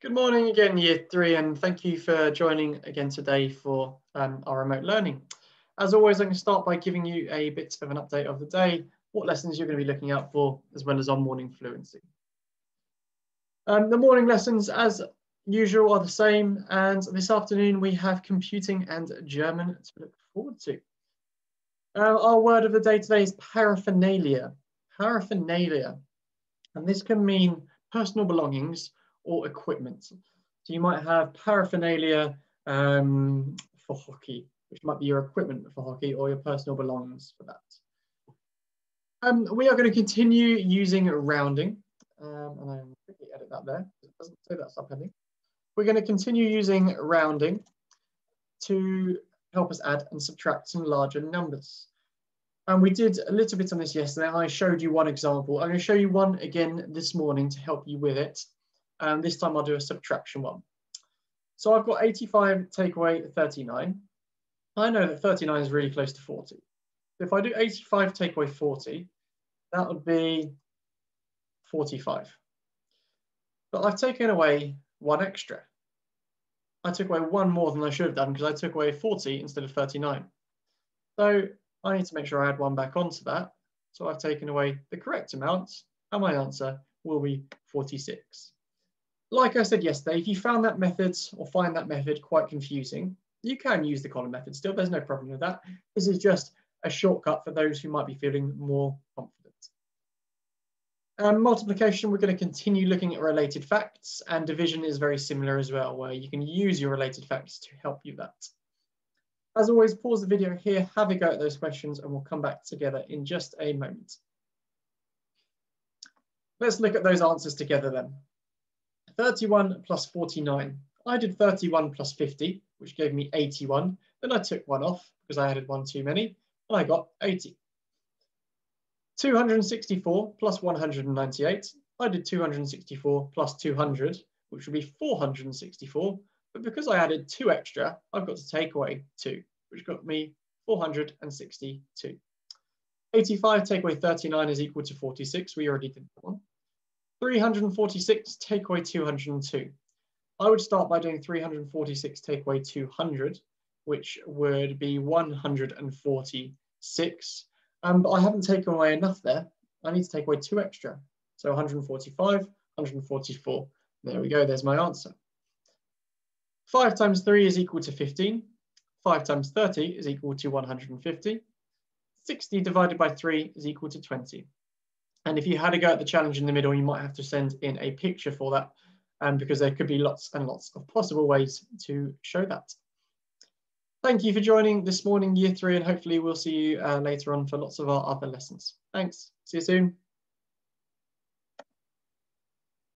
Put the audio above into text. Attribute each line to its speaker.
Speaker 1: Good morning again, year three, and thank you for joining again today for um, our remote learning. As always, I'm going to start by giving you a bit of an update of the day, what lessons you're going to be looking out for, as well as our morning fluency. Um, the morning lessons, as usual, are the same, and this afternoon we have computing and German to look forward to. Uh, our word of the day today is paraphernalia. Paraphernalia, and this can mean personal belongings or equipment. So you might have paraphernalia um, for hockey, which might be your equipment for hockey or your personal belongings for that. Um, we are going to continue using rounding, um, and I'm quickly edit that there. It doesn't say that's appending. We're going to continue using rounding to help us add and subtract some larger numbers. And we did a little bit on this yesterday. I showed you one example. I'm going to show you one again this morning to help you with it and this time I'll do a subtraction one. So I've got 85 take away 39. I know that 39 is really close to 40. If I do 85 take away 40, that would be 45. But I've taken away one extra. I took away one more than I should have done because I took away 40 instead of 39. So I need to make sure I add one back onto that. So I've taken away the correct amount and my answer will be 46 like I said yesterday, if you found that method or find that method quite confusing, you can use the column method still. There's no problem with that. This is just a shortcut for those who might be feeling more confident. Um, multiplication, we're going to continue looking at related facts and division is very similar as well, where you can use your related facts to help you that. As always, pause the video here, have a go at those questions, and we'll come back together in just a moment. Let's look at those answers together then. 31 plus 49. I did 31 plus 50, which gave me 81. Then I took one off because I added one too many, and I got 80. 264 plus 198. I did 264 plus 200, which would be 464. But because I added two extra, I've got to take away two, which got me 462. 85 take away 39 is equal to 46. We already did that one. 346 take away 202. I would start by doing 346 take away 200, which would be 146. Um, but I haven't taken away enough there. I need to take away two extra. So 145, 144. There we go, there's my answer. 5 times 3 is equal to 15. 5 times 30 is equal to 150. 60 divided by 3 is equal to 20. And if you had to go at the challenge in the middle, you might have to send in a picture for that um, because there could be lots and lots of possible ways to show that. Thank you for joining this morning, year three, and hopefully we'll see you uh, later on for lots of our other lessons. Thanks. See you soon.